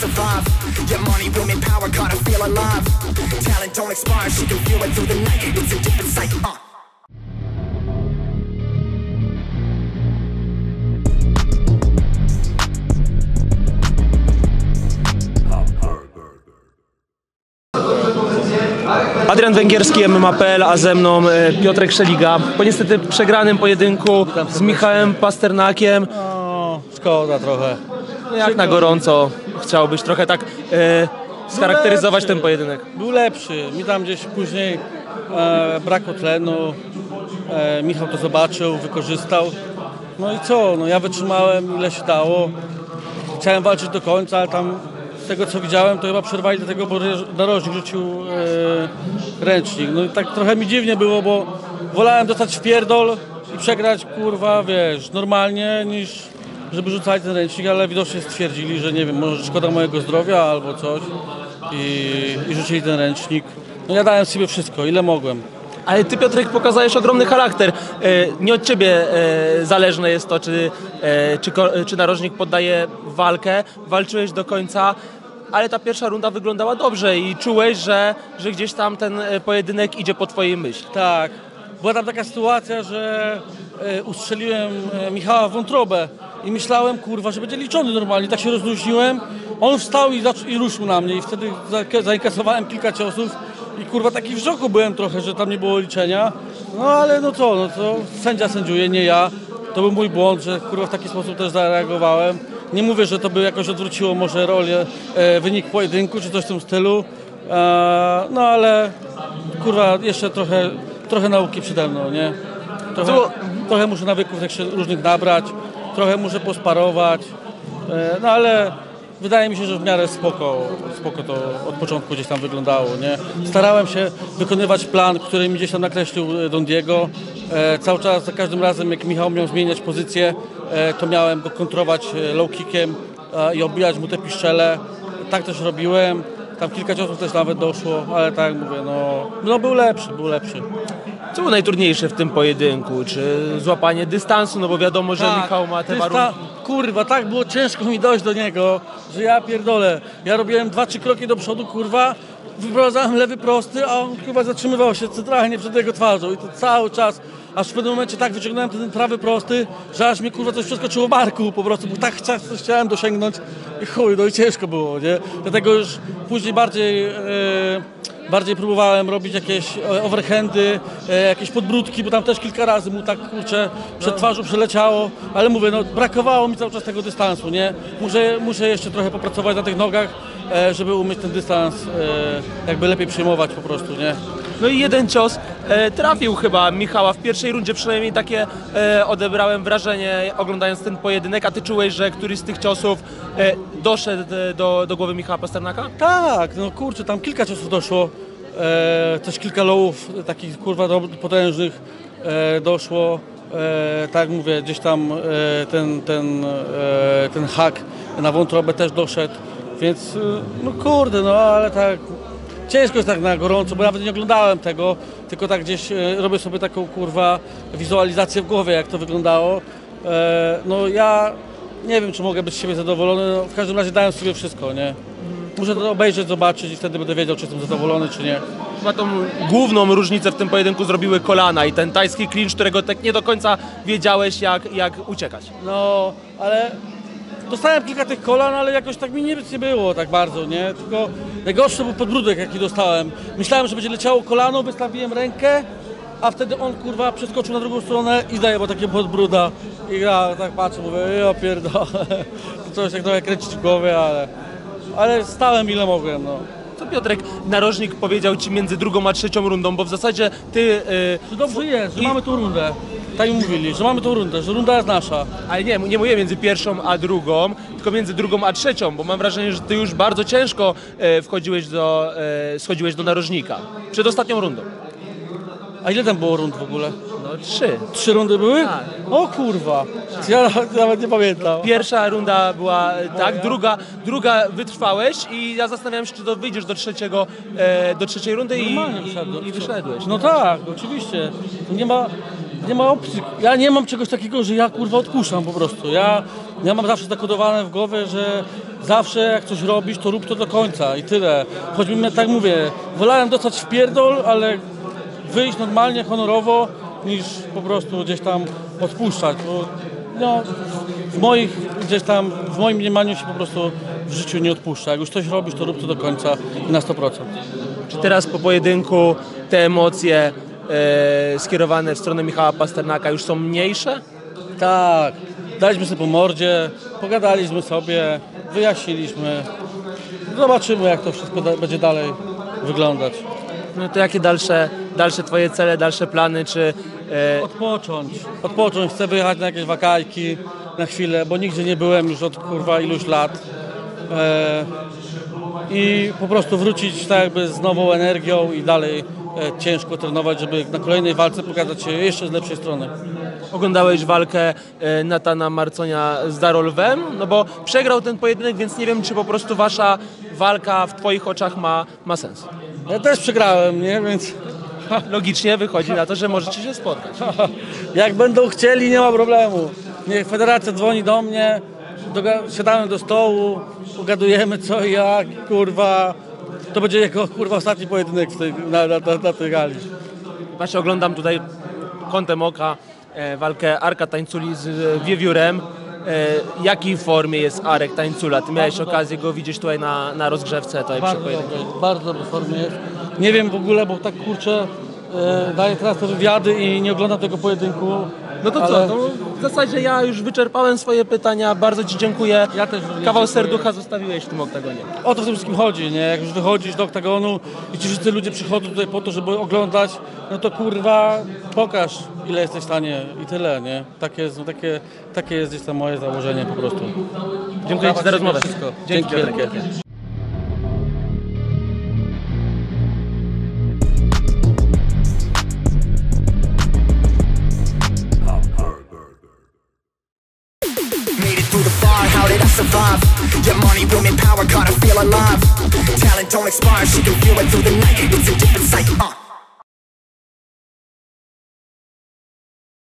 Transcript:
survive. Your money, women, power, gotta feel alive. Talent don't expire, she can feel it through the night. It's a different sight. Uh. Adrian Węgierski, MMA.pl, a ze mną e, Piotrek Szeliga. Po niestety przegranym pojedynku z Michałem Pasternakiem. No, szkoda trochę. Jak na gorąco chciałbyś trochę tak e, scharakteryzować ten pojedynek? Był lepszy. Mi tam gdzieś później e, brakło tlenu. E, Michał to zobaczył, wykorzystał. No i co? No ja wytrzymałem ile się dało. Chciałem walczyć do końca, ale tam z tego co widziałem, to chyba przerwali do tego, bo narożnik rzucił e, ręcznik. No i tak trochę mi dziwnie było, bo wolałem dostać w pierdol i przegrać, kurwa, wiesz, normalnie, niż żeby rzucali ten ręcznik, ale widocznie stwierdzili, że nie wiem, może szkoda mojego zdrowia albo coś i, i rzucili ten ręcznik. No ja dałem sobie wszystko, ile mogłem. Ale ty Piotrek pokazałeś ogromny charakter. E, nie od ciebie e, zależne jest to, czy, e, czy, czy narożnik poddaje walkę. Walczyłeś do końca. Ale ta pierwsza runda wyglądała dobrze i czułeś, że, że gdzieś tam ten pojedynek idzie po twojej myśli. Tak. Była tam taka sytuacja, że ustrzeliłem Michała wątrobę i myślałem, kurwa, że będzie liczony normalnie. Tak się rozluźniłem. On wstał i, zac- i ruszył na mnie i wtedy za- zainkasowałem kilka ciosów i kurwa taki w szoku byłem trochę, że tam nie było liczenia. No ale no co, no to sędzia sędziuje, nie ja. To był mój błąd, że kurwa w taki sposób też zareagowałem. Nie mówię, że to by jakoś odwróciło może rolę, e, wynik pojedynku czy coś w tym stylu. E, no ale kurwa jeszcze trochę, trochę nauki przede mną, nie? Trochę, Co- trochę muszę nawyków tak się różnych nabrać, trochę muszę posparować, e, no ale wydaje mi się, że w miarę spoko, spoko to od początku gdzieś tam wyglądało, nie? Starałem się wykonywać plan, który mi gdzieś tam nakreślił e, Don Diego. E, cały czas, za każdym razem jak Michał miał zmieniać pozycję, to miałem go kontrować low kickiem i obijać mu te piszczele. Tak też robiłem. Tam kilka ciosów też nawet doszło, ale tak mówię, no, no był lepszy, był lepszy. Co było najtrudniejsze w tym pojedynku? Czy złapanie dystansu? No bo wiadomo, że Michał ma te Tak, warunki. Kurwa, tak było ciężko mi dojść do niego, że ja pierdolę. Ja robiłem dwa, trzy kroki do przodu, kurwa, wyprowadzałem lewy prosty, a on kurwa zatrzymywał się centralnie przed jego twarzą i to cały czas. Aż w pewnym momencie tak wyciągnąłem ten prawy prosty, że aż mnie kurwa coś przeskoczyło barku po prostu, bo tak chciałem dosięgnąć i chuj, no i ciężko było, nie? Dlatego już później bardziej, e, bardziej próbowałem robić jakieś e, overhandy, e, jakieś podbródki, bo tam też kilka razy mu tak kurczę przed twarzą przeleciało, ale mówię, no brakowało mi cały czas tego dystansu, nie? Muszę, muszę jeszcze trochę popracować na tych nogach, e, żeby umieć ten dystans jakby lepiej przyjmować po prostu, nie? No i jeden cios e, trafił chyba Michała w pierwszej rundzie, przynajmniej takie e, odebrałem wrażenie oglądając ten pojedynek, a ty czułeś, że któryś z tych ciosów e, doszedł e, do, do głowy Michała Pasternaka? Tak, no kurczę, tam kilka ciosów doszło, e, też kilka lowów takich kurwa potężnych e, doszło. E, tak mówię, gdzieś tam e, ten, ten, e, ten hak na wątrobę też doszedł, więc e, no kurde, no ale tak ciężko jest tak na gorąco, bo nawet nie oglądałem tego, tylko tak gdzieś e, robię sobie taką kurwa wizualizację w głowie, jak to wyglądało. E, no ja nie wiem, czy mogę być z siebie zadowolony, no, w każdym razie dałem sobie wszystko, nie? Muszę to obejrzeć, zobaczyć i wtedy będę wiedział, czy jestem zadowolony, czy nie. Chyba tą główną różnicę w tym pojedynku zrobiły kolana i ten tajski clinch, którego tak nie do końca wiedziałeś jak, jak uciekać. No, ale dostałem kilka tych kolan, ale jakoś tak mi nic nie było tak bardzo, nie? Tylko najgorszy był podbródek, jaki dostałem. Myślałem, że będzie leciało kolano, wystawiłem rękę, a wtedy on, kurwa, przeskoczył na drugą stronę i daje, bo takie podbruda. I ja tak patrzę, mówię, ja pierdolę. Coś tak trochę kręcić w głowie, ale... Ale stałem ile mogłem, no. Co Piotrek Narożnik powiedział ci między drugą a trzecią rundą, bo w zasadzie ty... Że dobrze jest, że mamy tą rundę. Tak mi mówili, że mamy tą rundę, że runda jest nasza. Ale nie, nie mówię między pierwszą a drugą, tylko między drugą a trzecią, bo mam wrażenie, że ty już bardzo ciężko e, wchodziłeś do, e, schodziłeś do narożnika. Przed ostatnią rundą. A ile tam było rund w ogóle? No trzy. Trzy rundy były? Tak. O kurwa, ja nawet- nawet nie pamiętam. Pierwsza runda była e, tak, druga, druga wytrwałeś i ja zastanawiałem się, czy to wyjdziesz do trzeciego, e, do trzeciej rundy i, Normalnie i, wszedłem. i wyszedłeś. No tak, oczywiście. Nie ma, nie ma opcji. Ja nie mam czegoś takiego, że ja kurwa odpuszczam po prostu. Ja, ja mam zawsze zakodowane w głowie, że zawsze jak coś robisz, to rób to do końca i tyle. Choćbym, tak mówię, wolałem dostać w pierdol, ale wyjść normalnie, honorowo, niż po prostu gdzieś tam odpuszczać, bo no, w moich, gdzieś tam, w moim mniemaniu się po prostu w życiu nie odpuszcza. Jak już coś robisz, to rób to do końca i na 100%. Czy teraz po pojedynku te emocje skierowane w stronę Michała Pasternaka już są mniejsze? Tak, daliśmy sobie po mordzie, pogadaliśmy sobie, wyjaśniliśmy. Zobaczymy, jak to wszystko da- będzie dalej wyglądać. No to jakie dalsze, dalsze twoje cele, dalsze plany, czy e, Odpocząć. Odpocząć. Chcę wyjechać na jakieś wakajki na chwilę, bo nigdzie nie byłem już od kurwa iluś lat. E, I po prostu wrócić tak jakby z nową energią i dalej e, ciężko trenować, żeby na kolejnej walce pokazać się jeszcze z lepszej strony. oglądałeś walkę e, Natana Marconia z Darolwem? No bo przegrał ten pojedynek, więc nie wiem, czy po prostu wasza walka w twoich oczach ma, ma sens. Ja też przegrałem, nie? Więc Logicznie wychodzi na to, że możecie się spotkać. jak będą chcieli, nie ma problemu. Niech federacja dzwoni do mnie, siadamy do stołu, pogadujemy co i jak, kurwa. To będzie jego kurwa ostatni pojedynek w tej, na, na, na, na tej gali. Właśnie oglądam tutaj kątem oka e, walkę Arka Tańculi z e, Wiewiórem. E, jakiej formie jest Arek Tańcula? Ty miałeś okazję go widzieć tutaj na, na rozgrzewce tutaj Bardzo dobry, bardzo dobry formie jest. Nie wiem w ogóle, bo tak kurczę, e, daję teraz te wywiady i nie oglądam tego pojedynku. No to ale- co? To w zasadzie ja już wyczerpałem swoje pytania. Bardzo Ci dziękuję. Ja też Kawał dziękuję. serducha zostawiłeś w tym oktagonie. O to w tym wszystkim chodzi, nie? Jak już wychodzisz do oktagonu i ci wszyscy ludzie przychodzą tutaj po to, żeby oglądać, no to kurwa pokaż ile jesteś w stanie i tyle, nie? Takie jest, no, takie, takie jest gdzieś tam moje założenie po prostu. Dziękuję Ci za rozmowę. Wszystko. Dzięki Dzięki wielkie. How did I survive? Your money, women, power, gotta feel alive. Talent don't expire, she can feel it through the night. It's a different sight. Uh.